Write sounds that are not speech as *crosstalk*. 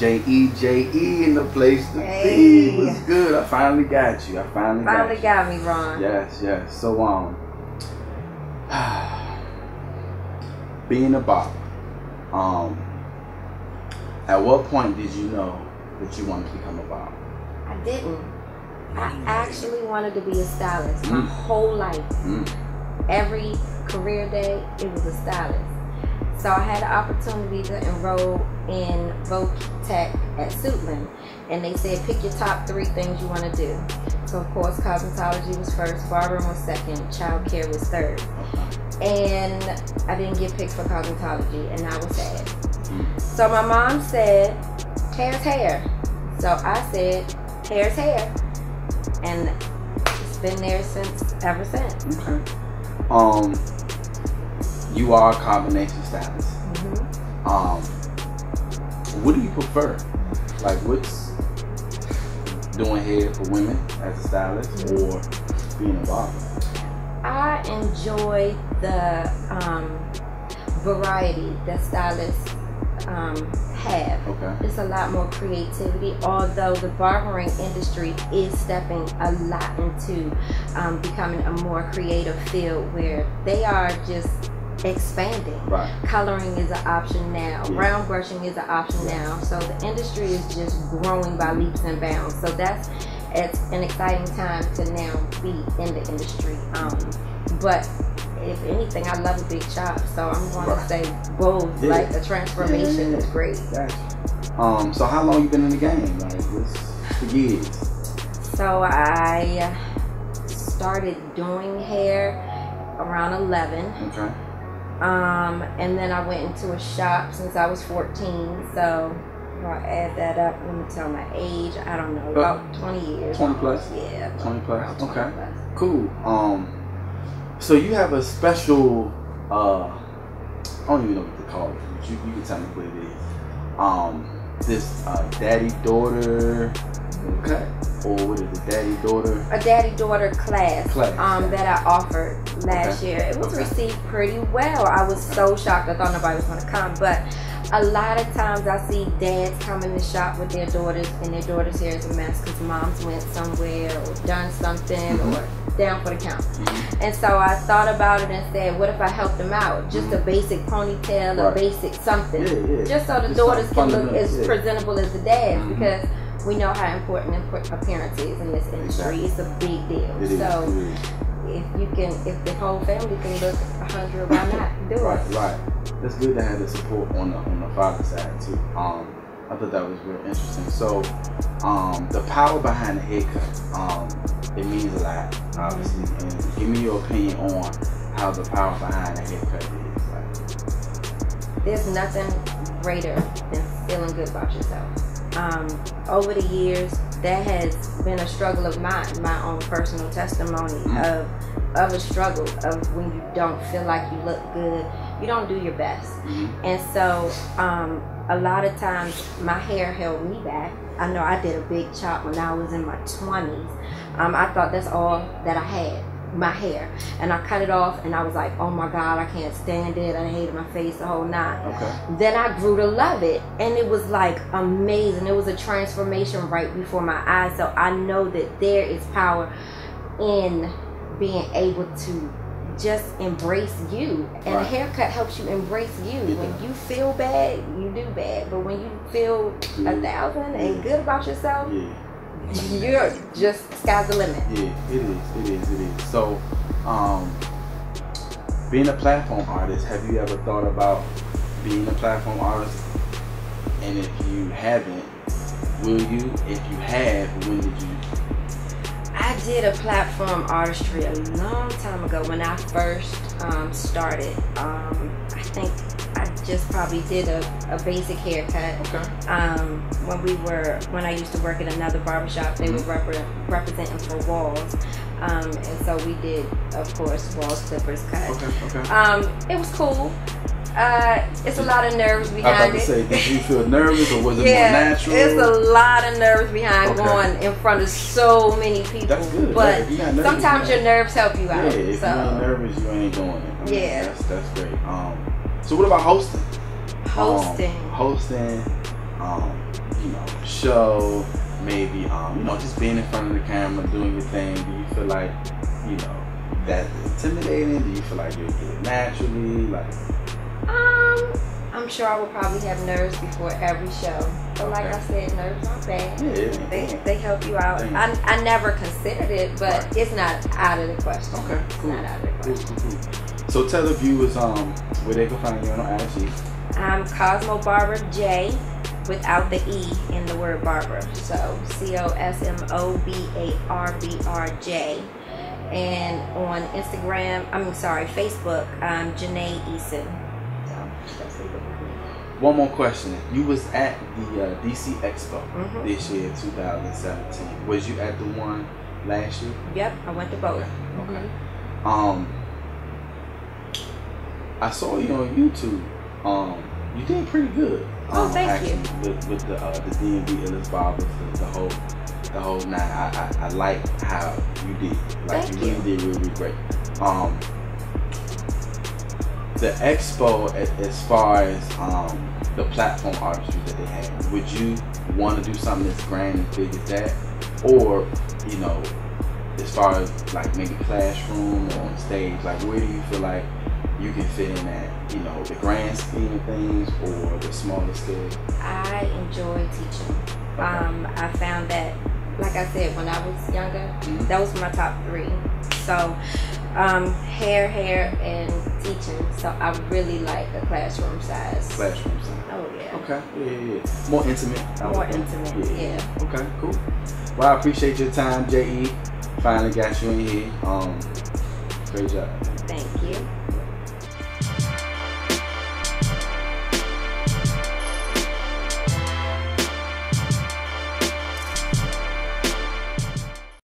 J E J E in the place to Hey. be. What's good? I finally got you. I finally, Finally got got me, Ron. Yes, yes. So um, *sighs* being a barber, um, at what point did you know that you wanted to become a barber? I didn't. I actually wanted to be a stylist my Mm. whole life. Mm. Every career day, it was a stylist. So I had the opportunity to enroll in Tech at Suitland. And they said, pick your top three things you want to do. So, of course, cosmetology was first, barbering was second, child care was third. And I didn't get picked for cosmetology, and I was sad. Mm. So my mom said, hair's hair. So I said, hair's hair. And it's been there since, ever since. Okay. Um, you are a combination stylist. hmm Um, what do you prefer? Like, what's doing hair for women as a stylist or being a barber? I enjoy the um, variety that stylists um, have. Okay. It's a lot more creativity, although the barbering industry is stepping a lot into um, becoming a more creative field where they are just expanding. Right. Coloring is an option now. Yeah. Brown brushing is an option now. So the industry is just growing by leaps and bounds. So that's it's an exciting time to now be in the industry. Um, but if anything, I love a big shop. So I'm going Right. to say both. Yeah. Like the transformation Yeah. is great. Gotcha. Um, so how long you been in the game? Like, what's for years? So I started doing hair around 11. Okay. Um, and then I went into a shop since I was 14. So if I add that up, let me tell my age. I don't know, about 20 years. 20 plus? Yeah. 20 plus? 20 Okay. plus. Cool. Um, so you have a special, uh, I don't even know what to call it. But you, you can tell me what it is. Um, this uh, daddy daughter, okay, or what is it, daddy daughter? A daddy daughter class, Class, um, that I offered last Okay. year. It was Okay. received pretty well. I was so shocked. I thought nobody was going to come, but a lot of times I see dads come in the shop with their daughters, and their daughter's hair is a mess because moms went somewhere or done something Mhm. or down for the count. Mhm. And so I thought about it and said, what if I helped them out? Just a basic ponytail, a basic something. Yeah, yeah. Just so the Just daughters can look as yeah. presentable as the dads Mhm. because we know how important appearance is in this industry. Exactly. It's a big deal. It so is. if you can, if the whole family can look a hundred, why not do Right, it? right. right. It's good to have the support on the on the father side too. Um, I thought that was real interesting. So, um, the power behind the haircut, um, it means a lot, obviously. And give me your opinion on how the power behind the haircut is. Like, There's nothing greater than feeling good about yourself. Um, over the years, that has been a struggle of mine, my own personal testimony Mm. of of a struggle of when you don't feel like you look good, you don't do your best. mhm. And so, um, a lot of times my hair held me back. I know I did a big chop when I was in my 20s. Um, I thought that's all that I had, my hair. And I cut it off and I was like, oh my God, I can't stand it. I hated my face the whole nine. okay. Then I grew to love it. And it was like amazing. It was a transformation right before my eyes. So I know that there is power in being able to just embrace you. And a haircut helps you embrace you. It When you feel bad, you do bad. But when you feel a thousand and good about yourself, Yeah, you're just sky's the limit. yeah, it is, it is, it is. So, um, being a platform artist, have you ever thought about being a platform artist? And if you haven't, will you? If you have, when did you? I did a platform artistry a long time ago when I first um, started. Um, I think I just probably did a, a basic haircut. Okay. Um, when we were, when I used to work at another barbershop, they were repre- representing for Wahls. Um, and so we did, of course, Wahl clippers cut. Okay. Okay. Um, it was cool. Uh, it's a lot of nerves I was behind about to it. say, did you feel nervous or was it yeah, more natural? it's a lot of nerves behind Okay. going in front of so many people. That's good. But Yeah, you're nervous, sometimes you your nerves help you out. Yeah, if you ain't so nervous, you ain't doing it. I mean, Yeah. that's that's great. Um, so what about hosting? hosting. Um, hosting. um, you know, show, maybe, um, you know, just being in front of the camera, doing your thing? Do you feel like, you know, that's intimidating? Do you feel like you're doing naturally? Like, Um, I'm sure I will probably have nerves before every show. But like I said, nerves aren't bad. yeah, They, they help you out. I, I never considered it, but Right. it's not out of the question. Okay, It's not out of the Cool, question. cool, cool. So tell the viewers um where they can find you on IG. I'm Cosmo Barber J without the E in the word barber. So C O S M O B A R B R J. And on Instagram, I'm sorry, Facebook, I'm Jenae Eason. So that's what it would One more question. You was at the uh, DC Expo Mhm. this year, 2017. Was you at the one last year? Yep, I went to both. Okay. Okay. Mhm. Um, I saw you on YouTube. Um, you did pretty good. Oh, um, thank actually, you. With, with the uh, the D and Barbers, the, the whole the whole nine. I, I I like how you did. Like Thank you really you. did really, really great. Um, the expo, as far as um the platform artistry that they had, would you want to do something as grand and big as that, or you know, as far as like maybe classroom or on stage, like where do you feel like you can fit in at, you know, the grand scheme of things or the smaller scale? I enjoy teaching. Okay. Um, I found that, like I said, when I was younger, Mhm. that was my top three. So, um, hair, hair, and teaching. So I really like a classroom size. Classroom side. Oh yeah. Okay. Yeah, yeah, yeah. More intimate. More intimate, yeah. Okay, cool. Well, I appreciate your time, JE. Finally got you in here. Um, great job. Thank you.